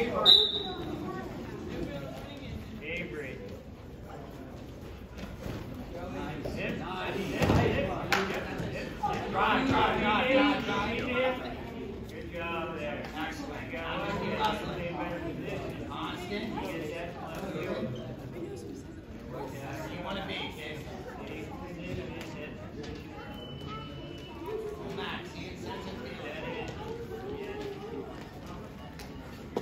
Good job there. Excellent. Good job. Stay in better position. Constant.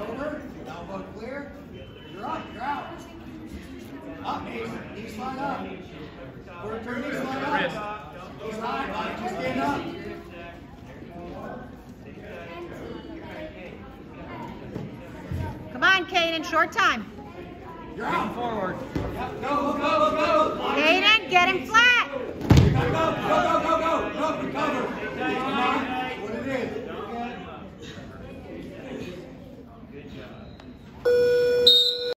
Change over. Elbow clear. You're up. You're out. Up, Mason. Knee slide up. Quarter turn knee slide up. Knee slide. Body just stand up. Come on, Caden. Short time. You're out. Forward. Go, go, go, go. Caden, get him flat.